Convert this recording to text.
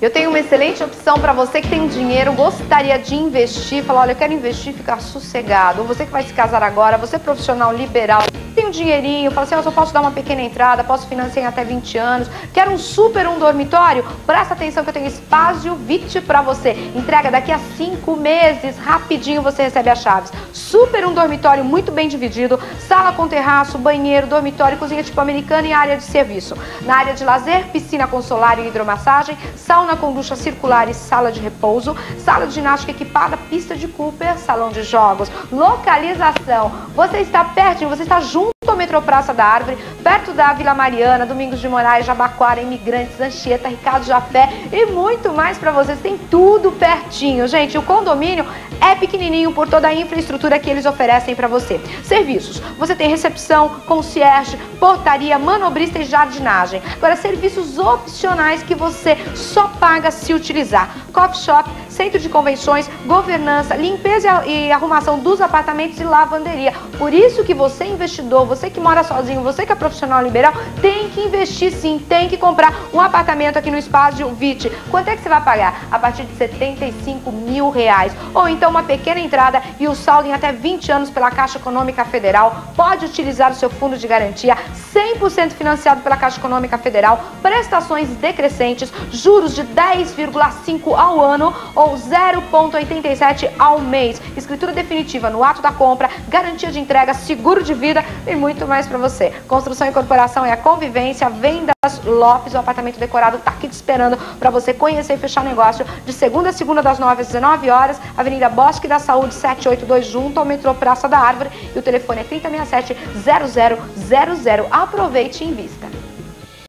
Eu tenho uma excelente opção para você que tem dinheiro, gostaria de investir, falar, olha, eu quero investir e ficar sossegado. Ou você que vai se casar agora, você é profissional liberal, tem um dinheirinho, fala assim, eu só posso dar uma pequena entrada, posso financiar em até 20 anos, quero um super um dormitório? Presta atenção que eu tenho espaço VIT para você. Entrega daqui a 5 meses, rapidinho você recebe as chaves. Super um dormitório muito bem dividido, sala com terraço, banheiro, dormitório, cozinha tipo americana e área de serviço. Na área de lazer, piscina com solar e hidromassagem, sauna sauna com ducha circular e sala de repouso, sala de ginástica equipada, pista de Cooper, salão de jogos. Localização. Você está pertinho, você está junto ao metrô Praça da Árvore, perto da Vila Mariana, Domingos de Moraes, Jabaquara, Imigrantes, Anchieta, Ricardo Jafé e muito mais para vocês. Tem tudo pertinho, gente. O condomínio é pequenininho por toda a infraestrutura que eles oferecem para você. Serviços. Você tem recepção, concierge, portaria, manobrista e jardinagem. Agora, serviços opcionais que você só paga se utilizar. Coffee shop, centro de convenções, governança, limpeza e arrumação dos apartamentos e lavanderia. Por isso que você investidor, você que mora sozinho, você que é profissional liberal, tem que investir sim, tem que comprar um apartamento aqui no espaço VIT. Quanto é que você vai pagar? A partir de 75 mil reais. Ou então uma pequena entrada e o saldo em até 20 anos pela Caixa Econômica Federal. Pode utilizar o seu fundo de garantia 100% financiado pela Caixa Econômica Federal, prestações decrescentes, juros de 10,5 ao ano ou 0,87 ao mês. Escritura definitiva no ato da compra, garantia de entrega, seguro de vida e muito mais para você. Construção e incorporação é a convivência, vendas Lopes, o apartamento decorado está aqui te esperando para você conhecer e fechar negócio de segunda a segunda das 9 às 19 horas, Avenida Bosque da Saúde 782, junto ao metrô Praça da Árvore e o telefone é 3067 0000. Aproveite e invista.